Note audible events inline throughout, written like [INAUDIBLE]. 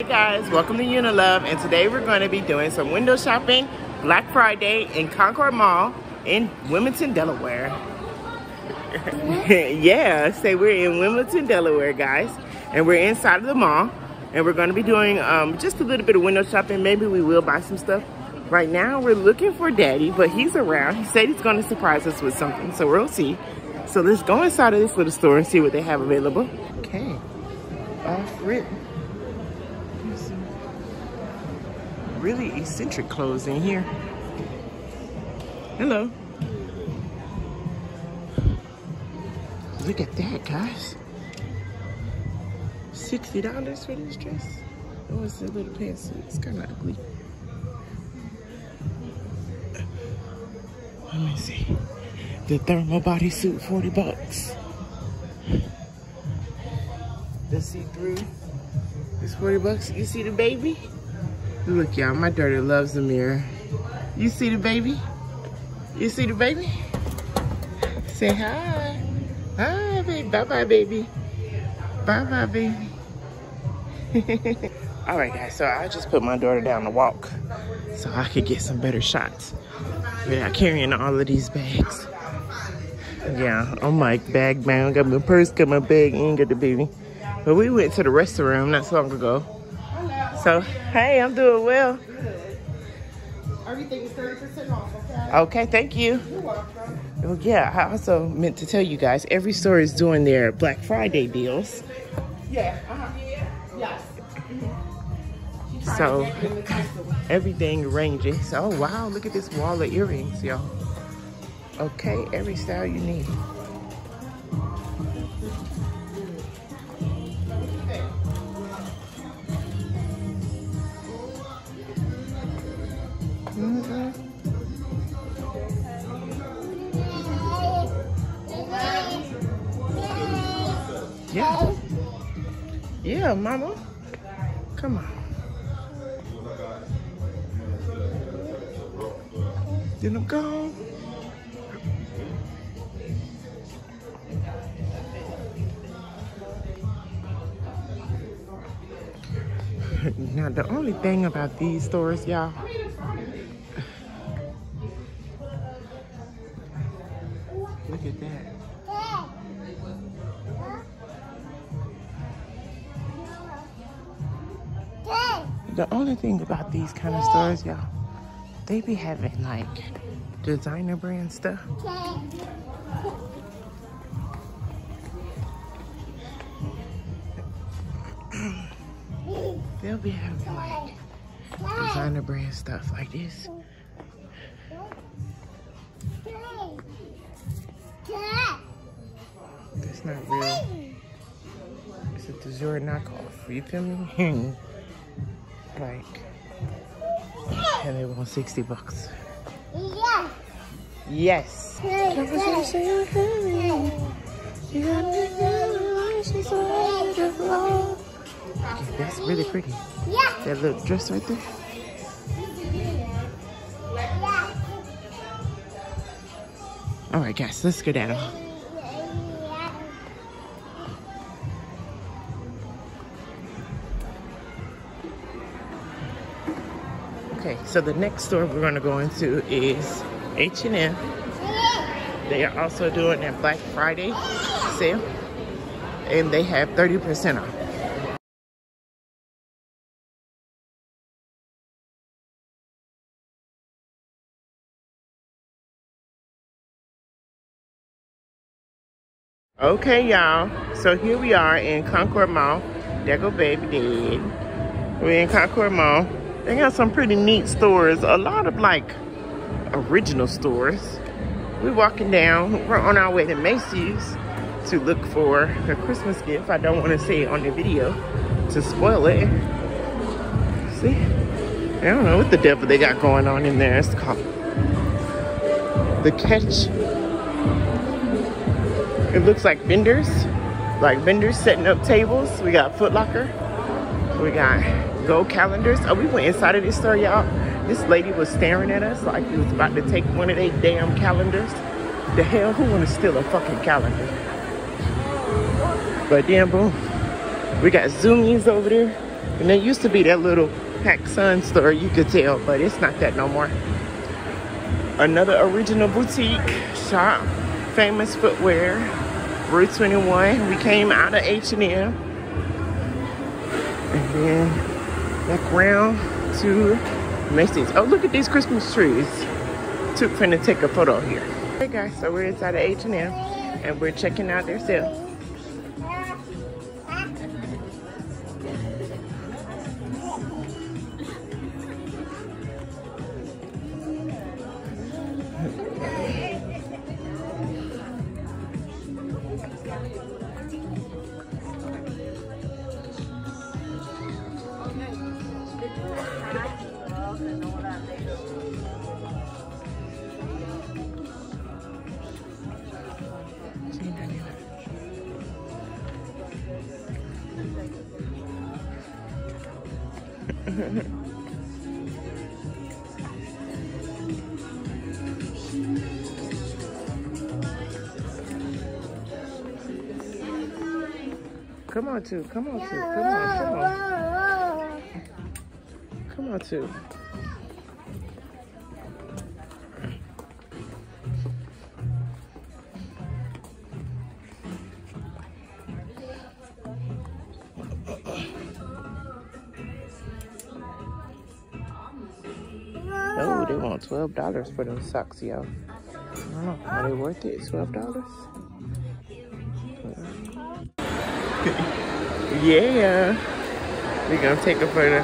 Hey guys, welcome to Yoona Lovee, and today we're going to be doing some window shopping Black Friday in Concord Mall in Wilmington, Delaware. [LAUGHS] yeah, say we're in Wilmington, Delaware, guys, and we're inside of the mall, and we're going to be doing um, just a little bit of window shopping. Maybe we will buy some stuff. Right now, we're looking for Daddy, but he's around. He said he's going to surprise us with something, so we'll see. So let's go inside of this little store and see what they have available. Okay, off rip. Really eccentric clothes in here. Hello. Look at that, guys. $60 for this dress. Oh, it's a little pantsuit. It's kind of ugly. Let me see. The thermal bodysuit, 40 bucks. The see-through is 40 bucks. You see the baby? Look, y'all, my daughter loves the mirror. You see the baby? You see the baby? Say hi. Hi, baby. Bye-bye, baby. Bye-bye, baby. [LAUGHS] All right, guys, so I just put my daughter down to walk so I could get some better shots without carrying all of these bags. Yeah, I'm like bag bound. Got my purse, got my bag, and got the baby. But we went to the restaurant not so long ago so, hey, I'm doing well. Everything is 30% off, okay? Okay, thank you. You're welcome. Well, yeah, I also meant to tell you guys, every store is doing their Black Friday deals. Yeah, uh-huh. Yes. So, everything ranges. Oh, wow, look at this wall of earrings, y'all. Okay, every style you need. Yeah, mama. Come on. Did I'm go. [LAUGHS] now the only thing about these stores, y'all, The only thing about these kind of stores, y'all, they be having like designer brand stuff. [CLEARS THROAT] They'll be having like designer brand stuff like this. That's not real. It's a Dior knockoff. You feel me? [LAUGHS] like, and they want 60 bucks. Yeah. Yes. Okay, that's really pretty. Yeah. That little dress right there. Yeah. All right, guys, let's go Okay, so the next store we're gonna go into is H&M. They are also doing their Black Friday sale, and they have 30% off. Okay, y'all. So here we are in Concord Mall. There go baby dead. We're in Concord Mall. They got some pretty neat stores. A lot of like original stores. We're walking down. We're on our way to Macy's to look for a Christmas gift. I don't want to say it on the video to spoil it. See? I don't know what the devil they got going on in there. It's called the catch it looks like vendors, like vendors setting up tables. We got Foot Locker. We got gold calendars. Oh, we went inside of this store, y'all. This lady was staring at us like he was about to take one of their damn calendars. The hell, who wanna steal a fucking calendar? But then boom, we got Zumiez over there. And there used to be that little PacSun store, you could tell, but it's not that no more. Another original boutique shop, famous footwear, Rue 21. We came out of H&M. And then back around to Macy's. Oh, look at these Christmas trees. Took finna take a photo here. Hey guys, so we're inside of H&M and we're checking out their sale. [LAUGHS] Come on, two. Come on, two. Come on, come on. Come on, two. Twelve dollars for those socks, y'all. I don't know. Are they worth it? Twelve dollars? [LAUGHS] yeah. We're gonna take a photo.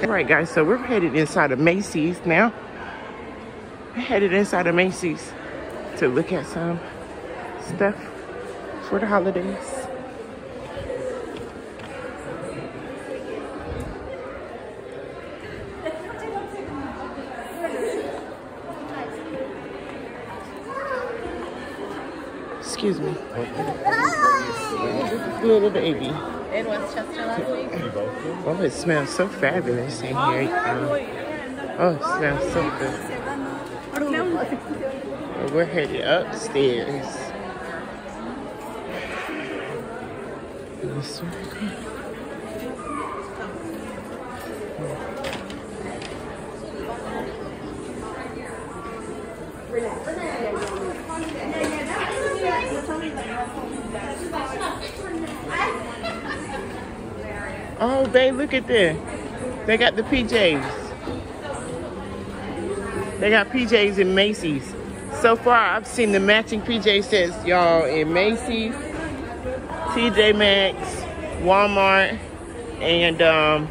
[LAUGHS] All right, guys. So we're headed inside of Macy's now. We're headed inside of Macy's to look at some stuff for the holidays. Excuse me. Little baby. In Westchester last week. Oh, it smells so fabulous in here. Um, oh, it smells so good. We're headed upstairs. This way. Oh, babe, look at this. They got the PJs. They got PJs in Macy's. So far, I've seen the matching PJ sets, y'all, in Macy's, TJ Maxx, Walmart, and um,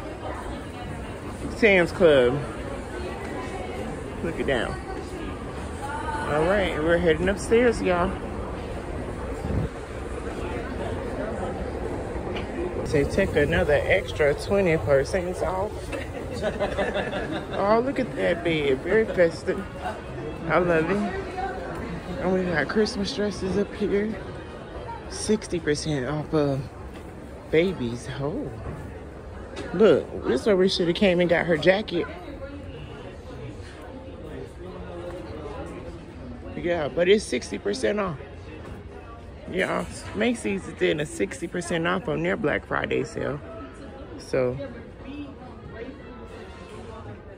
Sam's Club. Look it down. All right, we're heading upstairs, y'all. They take another extra 20% off. oh, look at that bed. Very festive. I love it. And we got Christmas dresses up here. 60% off of babies. Oh. Look, this is where we should have came and got her jacket. Yeah, but it's 60% off. Yeah, Macy's is doing a 60% off on their Black Friday sale. So,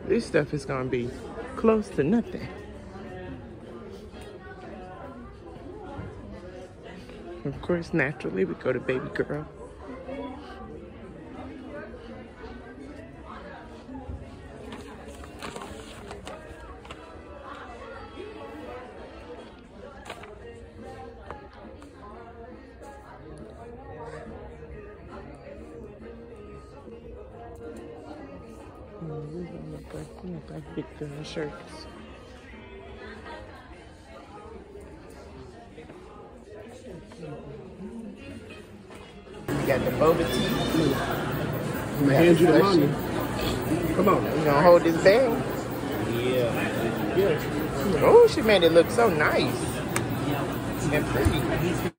this stuff is going to be close to nothing. Of course, naturally, we go to Baby Girl. Like big girl shirts. We got the boba tea. I'm gonna hand you the money. Come on. You gonna hold this bag? Yeah. Yeah. Oh, she made it look so nice and pretty.